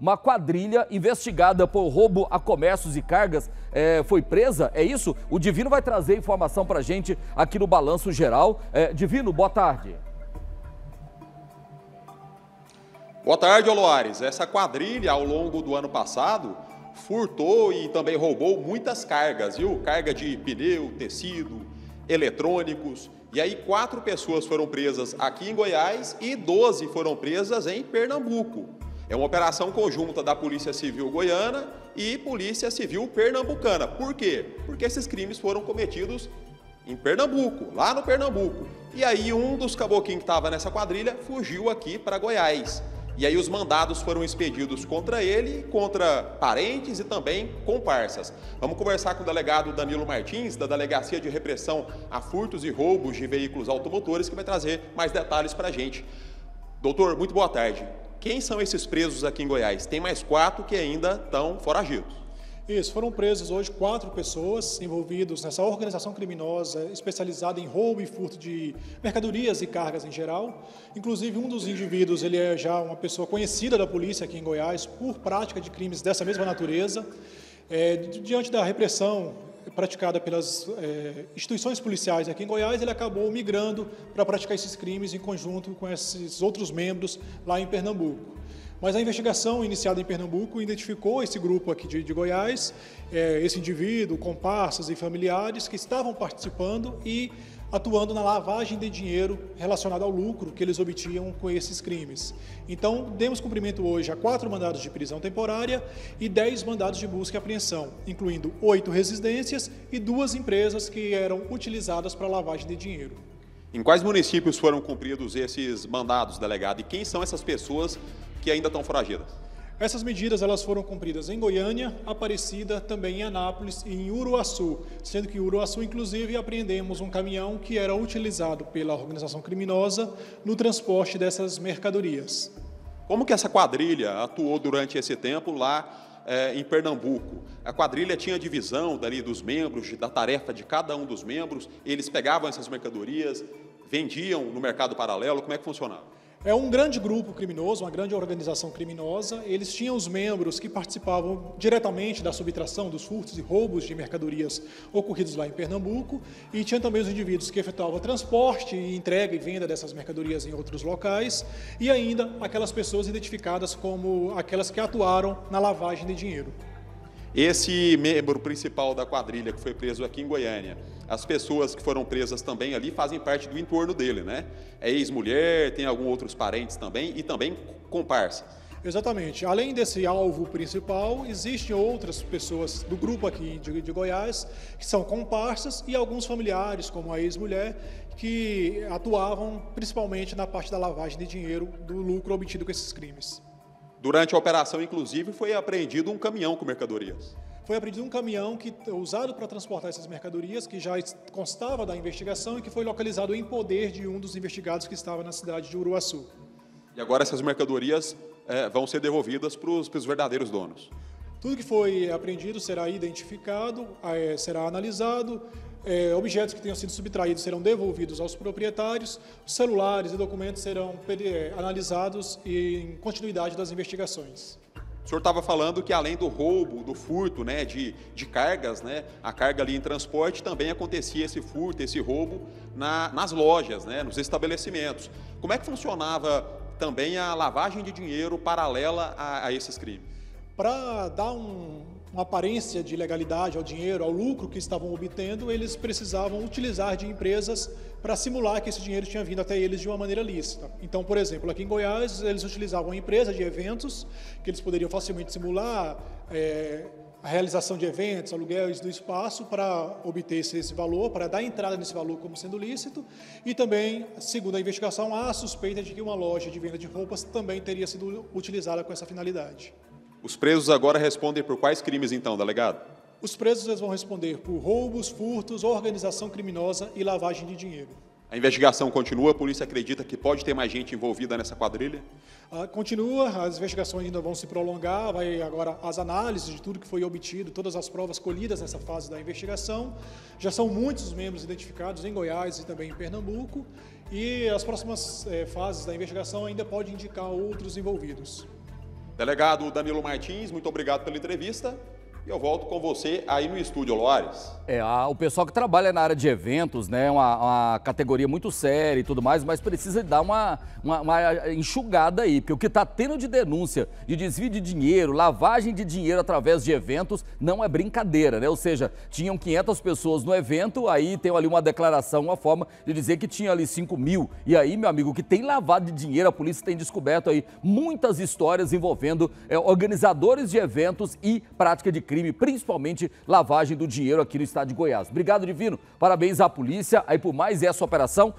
Uma quadrilha investigada por roubo a comércios e cargas é, foi presa, é isso? O Divino vai trazer informação para gente aqui no Balanço Geral. É, Divino, boa tarde. Boa tarde, Oloares. Essa quadrilha, ao longo do ano passado, furtou e também roubou muitas cargas, viu? Carga de pneu, tecido, eletrônicos. E aí, quatro pessoas foram presas aqui em Goiás e 12 foram presas em Pernambuco. É uma operação conjunta da Polícia Civil Goiana e Polícia Civil Pernambucana. Por quê? Porque esses crimes foram cometidos em Pernambuco, lá no Pernambuco. E aí um dos caboclinhos que estava nessa quadrilha fugiu aqui para Goiás. E aí os mandados foram expedidos contra ele, contra parentes e também comparsas. Vamos conversar com o delegado Danilo Martins, da Delegacia de Repressão a Furtos e Roubos de Veículos Automotores, que vai trazer mais detalhes para a gente. Doutor, muito boa tarde. Quem são esses presos aqui em Goiás? Tem mais quatro que ainda estão foragidos. Isso, foram presos hoje quatro pessoas envolvidas nessa organização criminosa especializada em roubo e furto de mercadorias e cargas em geral. Inclusive, um dos indivíduos ele é já uma pessoa conhecida da polícia aqui em Goiás por prática de crimes dessa mesma natureza. É, diante da repressão praticada pelas é, instituições policiais aqui em Goiás, ele acabou migrando para praticar esses crimes em conjunto com esses outros membros lá em Pernambuco. Mas a investigação iniciada em Pernambuco identificou esse grupo aqui de, de Goiás, é, esse indivíduo, comparsas e familiares que estavam participando e atuando na lavagem de dinheiro relacionado ao lucro que eles obtinham com esses crimes. Então, demos cumprimento hoje a quatro mandados de prisão temporária e dez mandados de busca e apreensão, incluindo oito residências e duas empresas que eram utilizadas para lavagem de dinheiro. Em quais municípios foram cumpridos esses mandados, delegado? E quem são essas pessoas que ainda estão foragidas? Essas medidas elas foram cumpridas em Goiânia, Aparecida, também em Anápolis e em Uruaçu, sendo que em Uruaçu, inclusive, apreendemos um caminhão que era utilizado pela organização criminosa no transporte dessas mercadorias. Como que essa quadrilha atuou durante esse tempo lá é, em Pernambuco? A quadrilha tinha divisão dali dos membros, da tarefa de cada um dos membros, eles pegavam essas mercadorias, vendiam no mercado paralelo, como é que funcionava? É um grande grupo criminoso, uma grande organização criminosa. Eles tinham os membros que participavam diretamente da subtração dos furtos e roubos de mercadorias ocorridos lá em Pernambuco, e tinha também os indivíduos que efetuavam transporte, entrega e venda dessas mercadorias em outros locais, e ainda aquelas pessoas identificadas como aquelas que atuaram na lavagem de dinheiro. Esse membro principal da quadrilha que foi preso aqui em Goiânia, as pessoas que foram presas também ali fazem parte do entorno dele, né? É ex-mulher, tem alguns outros parentes também e também comparsa. Exatamente. Além desse alvo principal, existem outras pessoas do grupo aqui de, de Goiás que são comparsas e alguns familiares, como a ex-mulher, que atuavam principalmente na parte da lavagem de dinheiro do lucro obtido com esses crimes. Durante a operação, inclusive, foi apreendido um caminhão com mercadorias. Foi apreendido um caminhão que usado para transportar essas mercadorias, que já constava da investigação e que foi localizado em poder de um dos investigados que estava na cidade de Uruaçu. E agora essas mercadorias é, vão ser devolvidas para os verdadeiros donos. Tudo que foi apreendido será identificado, é, será analisado, é, objetos que tenham sido subtraídos serão devolvidos aos proprietários, os celulares e documentos serão é, analisados em continuidade das investigações. O senhor estava falando que além do roubo, do furto né, de, de cargas, né, a carga ali em transporte, também acontecia esse furto, esse roubo na, nas lojas, né, nos estabelecimentos. Como é que funcionava também a lavagem de dinheiro paralela a, a esses crimes? Para dar um, uma aparência de legalidade ao dinheiro, ao lucro que estavam obtendo, eles precisavam utilizar de empresas para simular que esse dinheiro tinha vindo até eles de uma maneira lícita. Então, por exemplo, aqui em Goiás, eles utilizavam uma empresa de eventos, que eles poderiam facilmente simular é, a realização de eventos, aluguéis do espaço para obter esse, esse, valor, para dar entrada nesse valor como sendo lícito, e também, segundo a investigação, há suspeita de que uma loja de venda de roupas também teria sido utilizada com essa finalidade. Os presos agora respondem por quais crimes, então, delegado? Os presos vão responder por roubos, furtos, organização criminosa e lavagem de dinheiro. A investigação continua? A polícia acredita que pode ter mais gente envolvida nessa quadrilha? Ah, continua, as investigações ainda vão se prolongar, vai agora as análises de tudo que foi obtido, todas as provas colhidas nessa fase da investigação. Já são muitos os membros identificados em Goiás e também em Pernambuco, e as próximas eh, fases da investigação ainda podem indicar outros envolvidos. Delegado Danilo Martins, muito obrigado pela entrevista. E eu volto com você aí no estúdio, Loares. É, a, o pessoal que trabalha na área de eventos, né, uma, uma categoria muito séria e tudo mais, mas precisa dar uma, uma, uma enxugada aí, porque o que está tendo de denúncia de desvio de dinheiro, lavagem de dinheiro através de eventos, não é brincadeira, né? Ou seja, tinham 500 pessoas no evento, aí tem ali uma declaração, uma forma de dizer que tinha ali 5 mil. E aí, meu amigo, que tem lavado de dinheiro, a polícia tem descoberto aí muitas histórias envolvendo é, organizadores de eventos e prática de crime crime, principalmente lavagem do dinheiro aqui no estado de Goiás. Obrigado, Divino. Parabéns à polícia aí por mais essa operação.